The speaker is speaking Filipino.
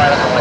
Para kung